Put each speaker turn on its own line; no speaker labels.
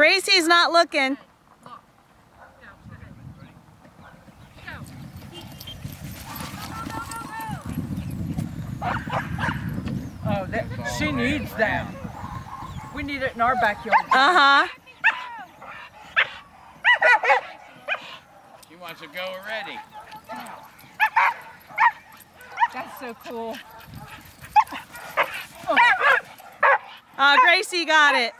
Gracie's not looking.
Oh, that, she needs them. We need it in our backyard.
Uh-huh.
She wants to go already.
That's so cool.
Uh, Gracie got it.